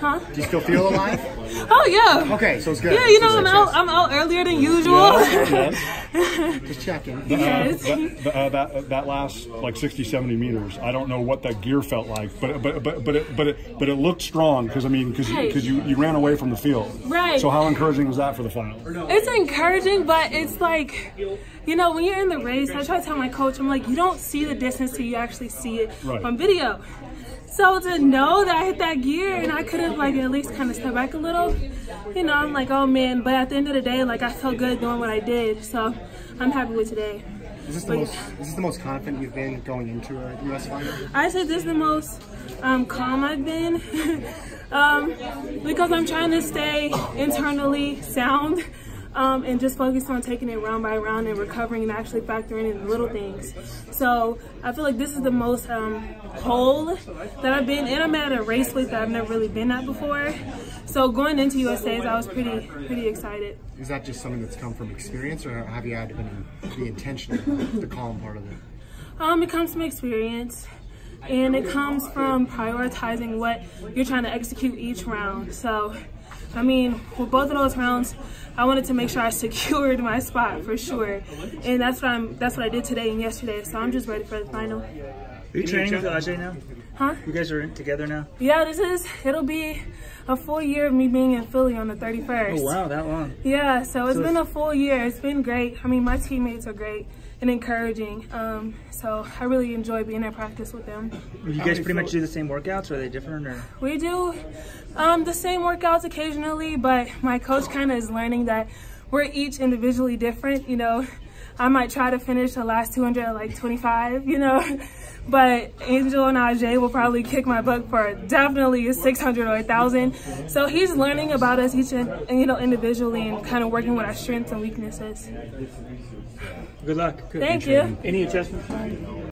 Huh? Do you still feel alive? Oh yeah. Okay, so it's good. Yeah, you know I'm out. I'm out earlier than usual. Just checking. Uh, yes. Uh, uh, that, uh, that that last like 60, 70 meters. I don't know what that gear felt like, but but but but it but it, but it looked strong because I mean because Right. because you, you ran away from the field. Right. So how encouraging was that for the final? It's encouraging, but it's like, you know, when you're in the race, I try to tell my coach, I'm like, you don't see the distance till you actually see it Right. on video. So to know that I hit that gear and I could have like at least kind of stepped back a little, you know, I'm like, oh man. But at the end of the day, like I felt good doing what I did. So I'm happy with today. Is this the most? Is this the most confident you've been going into a U.S. final? I say this is the most um, calm I've been um, because I'm trying to stay internally sound um, and just focus on taking it round by round and recovering and actually factoring in the little things. So I feel like this is the most um, whole that I've been and I'm at a race weight that I've never really been at before. So going into USA's, I was pretty pretty excited. Is that just something that's come from experience, or have you had to be, be intentional, the calm part of it? Um, it comes from experience and it comes from prioritizing what you're trying to execute each round. So, I mean, with both of those rounds, I wanted to make sure I secured my spot for sure, and that's what I'm. That's what I did today and yesterday. So I'm just ready for the final. Are you training with Ajee' now? Huh? You guys are in together now? Yeah, this is. It'll be a full year of me being in Philly on the 31st. Oh wow, that long. Yeah, so it's So been a full year. It's been great. I mean, my teammates are great and encouraging. Um, so I really enjoy being at practice with them. You guys pretty much do the same workouts, or are they different? Or We do um, the same workouts occasionally, but my coach kind of is learning that we're each individually different. You know, I might try to finish the last 200 at like 25, you know, but Angel and Ajee' will probably kick my butt for definitely a 600 or a 1,000. So he's learning about us each, and, you know, individually and kind of working with our strengths and weaknesses. good luck. Thank you. Any adjustments?